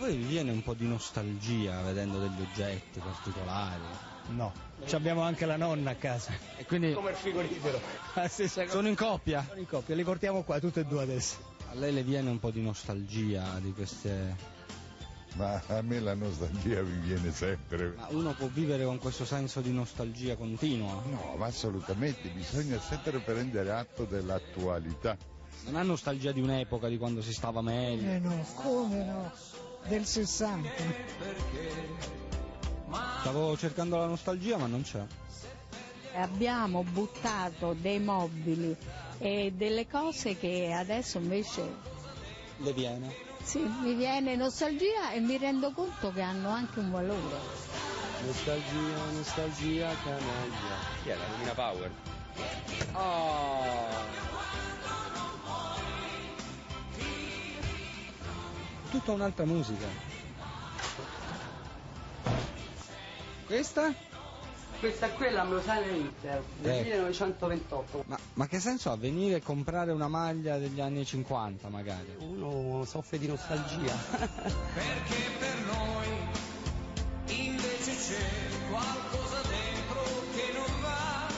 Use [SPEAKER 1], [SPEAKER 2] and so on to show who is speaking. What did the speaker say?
[SPEAKER 1] voi vi viene un po' di nostalgia vedendo degli oggetti particolari?
[SPEAKER 2] No, ci abbiamo anche la nonna a casa.
[SPEAKER 1] E quindi
[SPEAKER 2] Come il frigorifero. La stessa cosa.
[SPEAKER 1] sono in coppia?
[SPEAKER 2] Sono in coppia, li portiamo qua tutte e due adesso.
[SPEAKER 1] A lei le viene un po' di nostalgia di queste...
[SPEAKER 3] Ma a me la nostalgia mi viene sempre.
[SPEAKER 1] Ma uno può vivere con questo senso di nostalgia continua?
[SPEAKER 3] No, ma assolutamente, bisogna sempre prendere atto dell'attualità.
[SPEAKER 1] Non ha nostalgia di un'epoca, di quando si stava meglio?
[SPEAKER 4] Eh no, come no? Del 60.
[SPEAKER 1] Stavo cercando la nostalgia ma non c'è.
[SPEAKER 5] Abbiamo buttato dei mobili e delle cose che adesso invece
[SPEAKER 1] Le viene?
[SPEAKER 5] sì, mi viene nostalgia e mi rendo conto che hanno anche un valore.
[SPEAKER 6] Nostalgia, nostalgia, canaglia. Chi è la Lumina Power? Oh!
[SPEAKER 1] Tutta un'altra musica. Questa?
[SPEAKER 7] Questa qui è la Mosana Inter del
[SPEAKER 1] Eh.
[SPEAKER 7] 1928.
[SPEAKER 1] Ma, ma che senso ha venire a comprare una maglia degli anni 50 magari?
[SPEAKER 7] Uno soffre di nostalgia.
[SPEAKER 8] perché